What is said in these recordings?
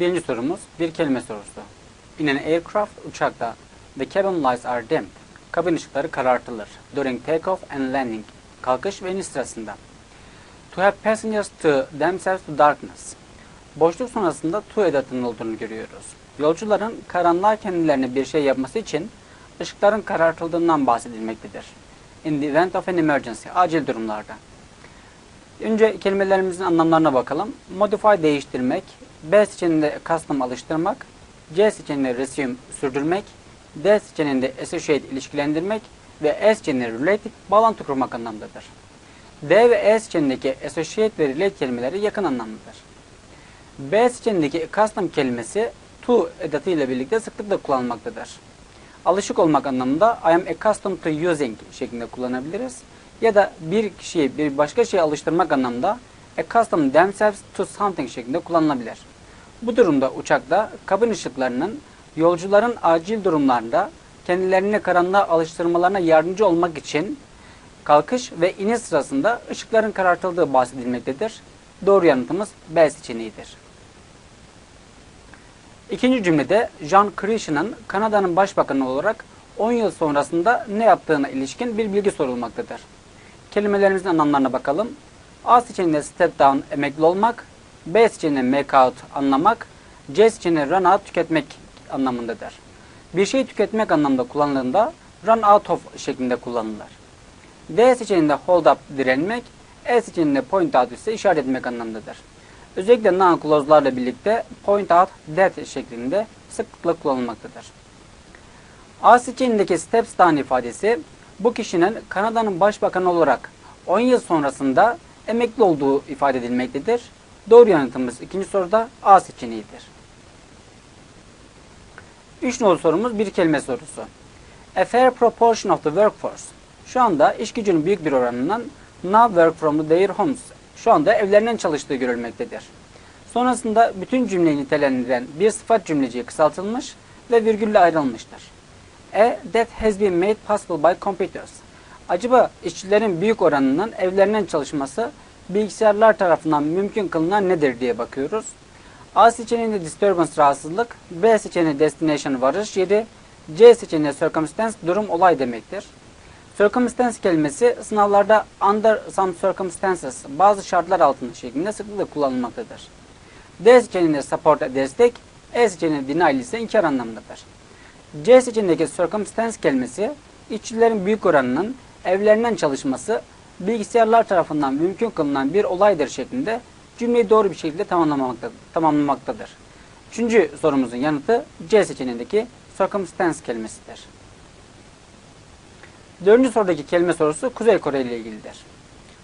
Birinci sorumuz bir kelime sorusu. In an aircraft uçakta the cabin lights are dimmed. Kabin ışıkları karartılır. During takeoff and landing. Kalkış ve iniş sırasında. To have passengers to themselves to darkness. Boşluk sonrasında to edatının olduğunu görüyoruz. Yolcuların karanlığa kendilerine bir şey yapması için ışıkların karartıldığından bahsedilmektedir. In the event of an emergency. Acil durumlarda. Önce kelimelerimizin anlamlarına bakalım. Modify değiştirmek, B seçeneğinde custom alıştırmak, C seçeneğinde resume sürdürmek, D seçeneğinde associate ilişkilendirmek ve E seçeneğinde related bağlantı kurmak anlamındadır. D ve E seçeneğindeki associate ve relate kelimeleri yakın anlamlıdır. B seçeneğindeki custom kelimesi to edatı ile birlikte sıklıkla kullanılmaktadır. Alışık olmak anlamında I am accustomed to using şeklinde kullanabiliriz. Ya da bir kişiyi bir başka şeye alıştırmak anlamında accustom themselves to something şeklinde kullanılabilir. Bu durumda uçakta kabin ışıklarının yolcuların acil durumlarda kendilerini karanlığa alıştırmalarına yardımcı olmak için kalkış ve iniş sırasında ışıkların karartıldığı bahsedilmektedir. Doğru yanıtımız B seçeneğidir. İkinci cümlede John Christian'ın Kanada'nın başbakanı olarak 10 yıl sonrasında ne yaptığına ilişkin bir bilgi sorulmaktadır. Kelimelerimizin anlamlarına bakalım. A seçeneğinde step down emekli olmak, B seçeneğinde make out anlamak, C seçeneğinde run out tüketmek anlamındadır. Bir şeyi tüketmek anlamında kullanıldığında run out of şeklinde kullanılır. D seçeneğinde hold up direnmek, E seçeneğinde point out ise işaret etmek anlamındadır. Özellikle noun clause'larla birlikte point out that şeklinde sıklıkla kullanılmaktadır. A seçeneğindeki steps down ifadesi bu kişinin Kanada'nın başbakanı olarak 10 yıl sonrasında emekli olduğu ifade edilmektedir. Doğru yanıtımız ikinci soruda A seçeneğidir. Üç nolu sorumuz bir kelime sorusu. A fair proportion of the workforce. Şu anda iş gücünün büyük bir oranından now work from their homes. Şu anda evlerinden çalıştığı görülmektedir. Sonrasında bütün cümleyi nitelendiren bir sıfat cümleciği kısaltılmış ve virgülle ayrılmıştır. E that has been made possible by computers. Acaba işçilerin büyük oranının evlerinden çalışması bilgisayarlar tarafından mümkün kılınan nedir diye bakıyoruz. A seçeneğinde disturbance rahatsızlık, B seçeneği destination varış yeri, C seçeneği circumstance durum olay demektir. Circumstance kelimesi sınavlarda under some circumstances bazı şartlar altında şeklinde sıklıkla kullanılmaktadır. D seçeneğinde support destek, E seçeneğinde denial ise inkar anlamındadır. C seçeneğindeki circumstance kelimesi işçilerin büyük oranının evlerinden çalışması bilgisayarlar tarafından mümkün kılınan bir olaydır şeklinde cümleyi doğru bir şekilde tamamlamaktadır. Üçüncü sorumuzun yanıtı C seçeneğindeki circumstance kelimesidir. Dördüncü sorudaki kelime sorusu Kuzey Kore ile ilgilidir.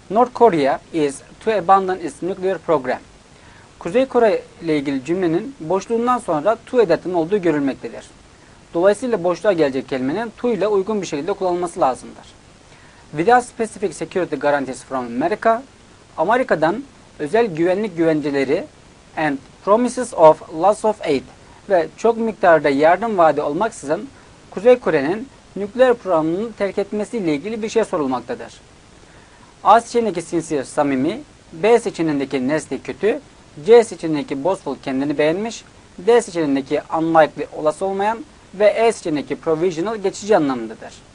North Korea is to abandon its nuclear program. Kuzey Kore ile ilgili cümlenin boşluğundan sonra to edatının olduğu görülmektedir. Dolayısıyla boşluğa gelecek kelimenin to ile uygun bir şekilde kullanılması lazımdır. Without specific security guarantees from America, Amerika'dan özel güvenlik güvenceleri and promises of loss of aid ve çok miktarda yardım vaadi olmaksızın Kuzey Kore'nin nükleer programını terk etmesiyle ilgili bir şey sorulmaktadır. A seçeneğindeki sincere samimi, B seçeneğindeki nesli kötü, C seçeneğindeki boastful kendini beğenmiş, D seçeneğindeki unlikely olası olmayan ve E seçeneğindeki provisional geçici anlamındadır.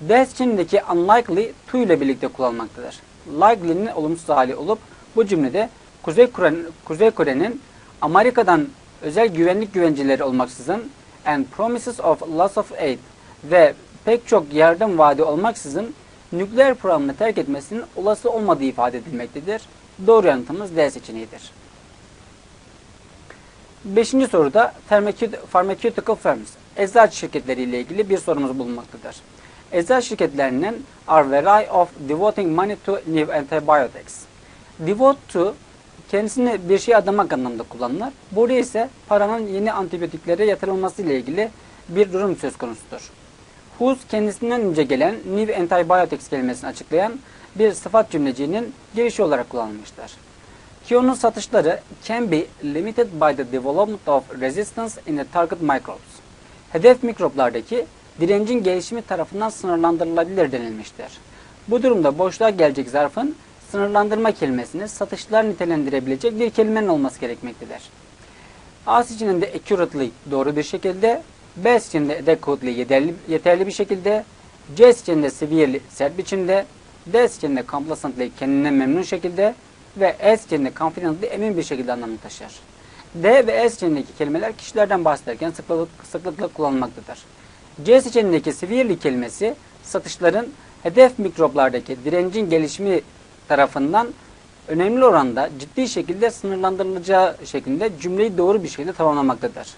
D seçeneğindeki unlikely to ile birlikte kullanılmaktadır. Likely'nin olumsuz hali olup bu cümlede Kuzey Kore'nin Kuzey Kore'nin Amerika'dan özel güvenlik güvenceleri olmaksızın and promises of loss of aid ve pek çok yardım vaadi olmaksızın nükleer programını terk etmesinin olası olmadığı ifade edilmektedir. Doğru yanıtımız D seçeneğidir. Beşinci soruda pharmaceutical firms, eczacı şirketleri ile ilgili bir sorumuz bulunmaktadır. Eczacı şirketlerinin are wary of devoting money to new antibiotics. Devote to kendisini bir şey adamak anlamında kullanılır. Burada ise paranın yeni antibiyotiklere yatırılması ile ilgili bir durum söz konusudur. Whose kendisinden önce gelen new antibiotics kelimesini açıklayan bir sıfat cümleciğinin girişi olarak kullanılmıştır. Kion'un satışları can be limited by the development of resistance in the target microbes. Hedef mikroplardaki direncin gelişimi tarafından sınırlandırılabilir denilmiştir. Bu durumda boşluğa gelecek zarfın sınırlandırma kelimesini satışlar nitelendirebilecek bir kelimenin olması gerekmektedir. A seçeneğinde accurately doğru bir şekilde, B seçeneğinde adequately yeterli, yeterli bir şekilde, C seçeneğinde severely sert biçimde, D seçeneğinde complacently kendinden memnun şekilde ve E seçeneğinde confidently emin bir şekilde anlamını taşır. D ve E seçeneğindeki kelimeler kişilerden bahsederken sıklık, sıklıkla kullanılmaktadır. C seçeneğindeki severely kelimesi satışların hedef mikroplardaki direncin gelişimi tarafından önemli oranda ciddi şekilde sınırlandırılacağı şeklinde cümleyi doğru bir şekilde tamamlamaktadır.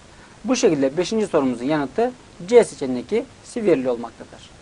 Bu şekilde 5. sorumuzun yanıtı C seçeneğindeki severely olmaktadır.